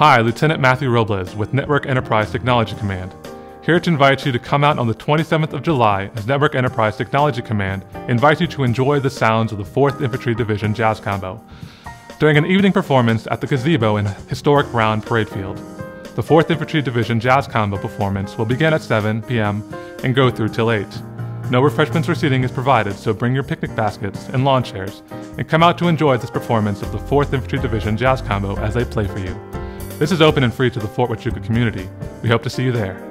Hi, Lieutenant Matthew Robles with Network Enterprise Technology Command. Here to invite you to come out on the 27th of July as Network Enterprise Technology Command invites you to enjoy the sounds of the 4th Infantry Division Jazz Combo during an evening performance at the gazebo in historic Brown Parade Field. The 4th Infantry Division Jazz Combo performance will begin at 7 p.m. and go through till 8. No refreshments or seating is provided, so bring your picnic baskets and lawn chairs and come out to enjoy this performance of the 4th Infantry Division Jazz Combo as they play for you. This is open and free to the Fort Huachuca community. We hope to see you there.